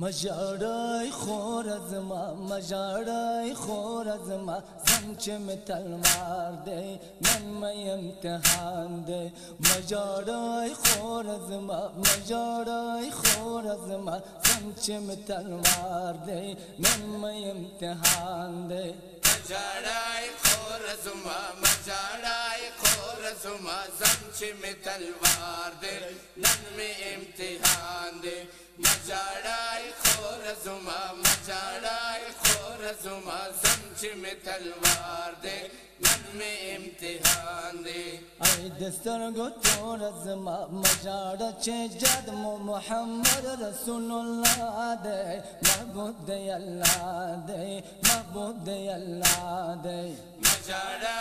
مژړای خور زما مژړای خور زما زم چې متلوار دی نن مې امتحان دی مژړای خور زما مژړای خور زما زم چې متلوار دی نن مې امتحان دی مژړای خور زما مژړای خور زما زم چې می تلوار دی نن می امتحان دی مجاړای خور زما مجاړای خور زما زم چې می تلوار دی نن می امتحان دی ای دسترګو تور زما مجاړه چې جد مو محمد رسول الله دی محبوب دی الله دی محبوب دی الله دی مجاړه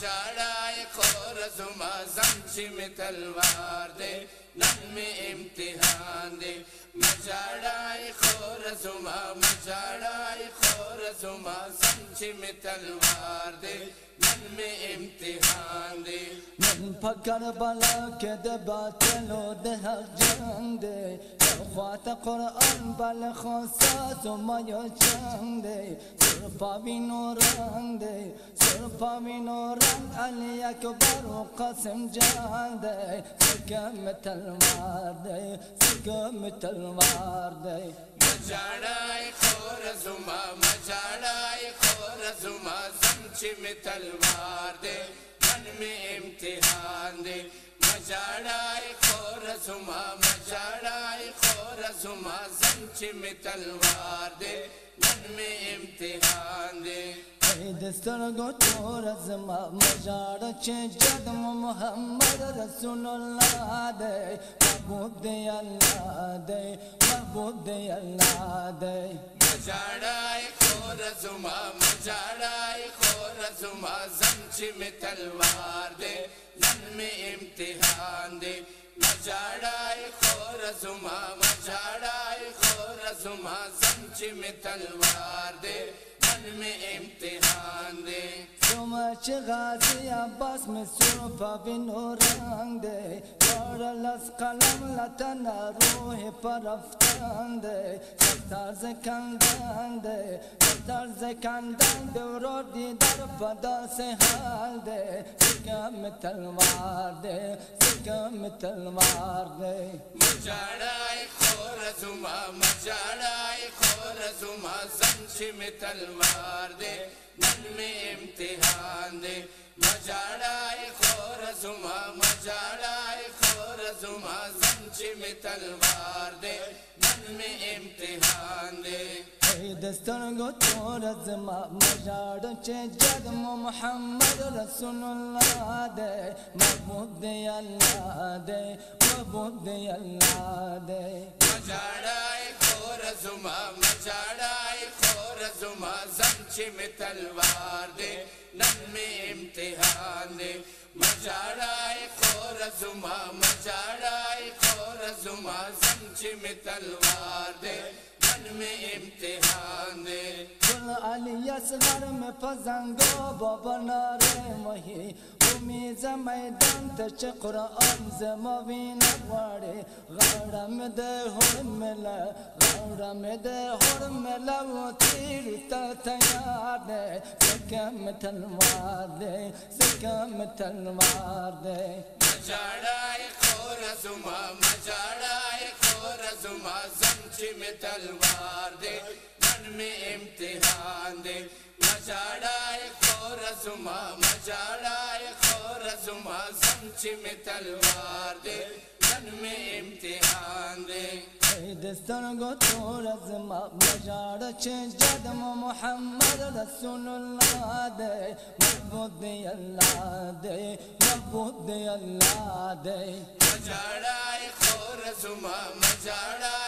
زما خور زما زمچی میں تلوار دے، نن میں امتحان دے۔ مچاڑائے خور زما مجاڑائی زما سم چې می دی نن می امتحان دی نن په کربلا کې د باطلو د حق جنگ دی خواته قرآن بل خاصات و ما یو چنگ دی صرفا وینو رنگ دی صرفا وینو رنگ علی اکبر و قسم جان دی تلوار دی کوم تلوار دی مجاړای خور زما مجاړای خور زما زم چې می تلوار دی من می امتحان دی مجاړای خور زما مجاړای خور زما زم چې می تلوار دی من می امتحان دی ای دستر گو تور از ما مجار چه جدم محمد رسول اللہ دے، محبوب دے اللہ دے، محبوب دے اللہ دے۔ مجاڑائی خور زما مجاڑائی خور زما زمچ میں تلوار دے من میں امتحان دے۔ مجاڑائی خور زما مجاڑائی خور زما زمچ میں تلوار دے من میں امتحان غازی عباس میں سرپا بنو رنگ دے لس قلم لتنا روح پر افتان دے ستار زکندان دے ستار زکندان دے ورور دی در پدا سے حال دے سکم تلوار دے سکم تلوار دے مجاڑائی زمچ میں تلوار دے من میں امتحان دے مجاڑائی خور زما مجاڑائی خور زما زمچ میں تلوار دے من میں امتحان دے ای دستر گو تور از ما مجار چه جدم محمد رسول اللہ دے محبوب دے اللہ دے محبوب دے اللہ دے مجاڑائی خور زما میں تلوار دے، نن میں امتحان دے۔ مجارائے خور زما مجاڑائی خور زما زمچ میں تلوار دے، نن میں امتحان دے۔ علی اصغر میں پزنگو بابا نارے مہی امیز میدان تچ قرآن زموین وارے غرم دے حرم لا غرم دے حرم لا و تیر تا تیار دے سکم تلوار دے سکم تلوار دے مجاڑائی خور زما مجاڑائی خور زما زمچ میں تلوار دے من میں امتحان دے مجاڑائی خور زما مجاڑائی خور زما زمچ میں تلوار دے من میں امتحان دے ای دستر گو تور از ما مجار چه جدم محمد رسول اللہ دے محبود دے اللہ دے محبود دے اللہ دے مجاڑائی خور زما مجاڑائی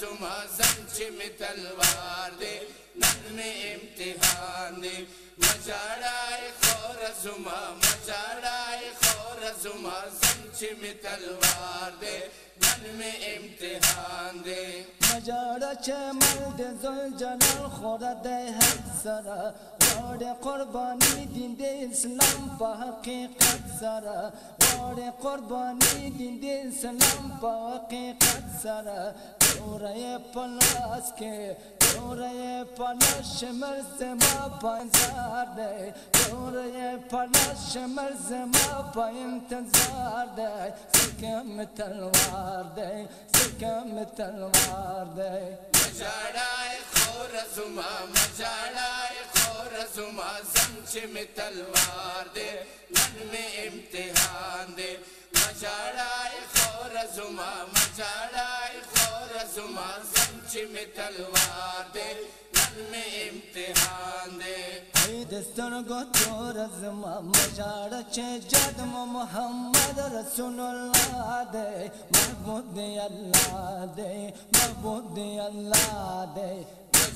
زم حسن چې می تلوار دی نن می امتحان دی مچاړای خور زم مچاړای خور زم حسن چې می تلوار دی نن می امتحان دی مجاړه چې مرد زل جلال خور دی هر سره وار قربانی دین دے اسلام پا حقیقت سرا وار قربانی دین دے اسلام پا حقیقت سرا دورے پلاس کے دورے پلاش مرز ما پانزار دے دورے پلاش مرز ما پا انتظار دے سکم تلوار دے سکم تلوار دے مجاڑائے خور زما مجاڑائے خور زما زمچ میں تلوار دے من میں امتحان دے۔ مجاڑائے خور زما مجاڑائے خور زما زمچ میں تلوار دے من میں امتحان دے۔ ای دستر گو تو رزما مجاڑ چے جدم محمد رسول اللہ دے۔ محبود اللہ دے محبود اللہ دے۔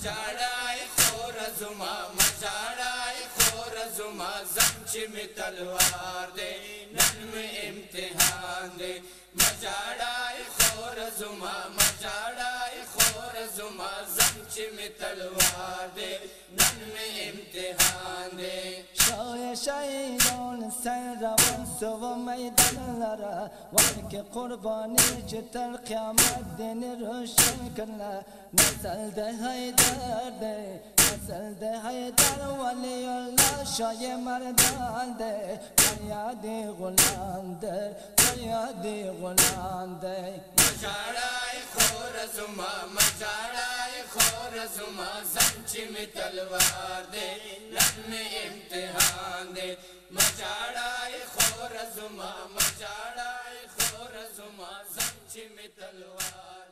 مجاڑائے خور زما، مجاڑائے خور زما، زمچ میں تلوار دے، نن میں امتحان دے۔ مجاڑائے خور زما، مجاڑائے خور زما، زمچ میں تلوار دے، نن میں امتحان دے۔ شای شایدان سر روان Sova meydanlara Var ki kurbanı citel kıyamet denir hoşçakallah Nazalde hayderde نسل دے حیدر ولی اللہ شاہ مردان دے فریادی غلام دے فریادی غلام دے مچاڑای خور زما مچاڑای خور زما. زنچی میں تلوار دے لن امتحان دے مچاڑای خور زما مچاڑای خور زما. زنچی میں تلوار